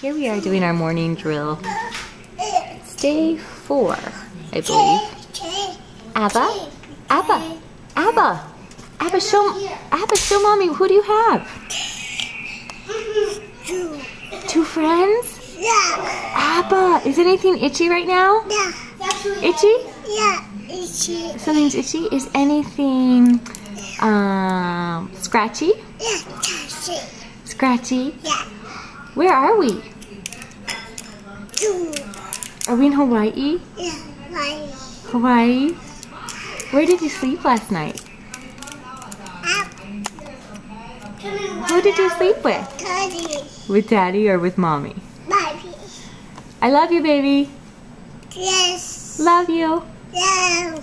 Here we are doing our morning drill. It's day four, I believe. Abba, Abba, Abba, Abba, show, Abba, show mommy. Who do you have? Two friends? Yeah, Abba, is anything itchy right now? yeah, Itchy? yeah, itchy. Something's itchy. Is anything um, scratchy? Yeah, touchy. Scratchy. Yeah, Where are we? Are we in Hawaii? Yeah, right. Hawaii? Where did you sleep last night? Up. Who did you sleep with? Teddy. With daddy or with mommy? Baby. I love you, baby. Yes. Love you. Yeah.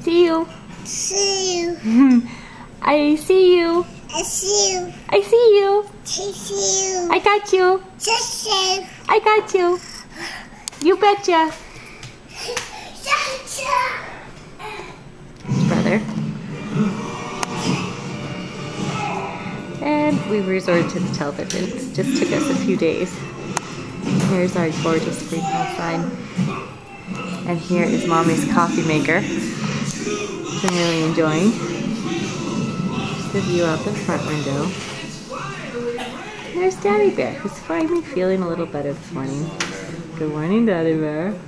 See you. See you. I see you. I see you. I see you. See you. I got you. Just say. I got you. You betcha. Brother. And we resorted to the television. It just took us a few days. Here's our gorgeous greenhouse sign. And here is mommy's coffee maker. I'm really enjoying. The view out the front window. There's Daddy Bear, who's finally feeling a little better this morning. Good morning, Daddy Bear.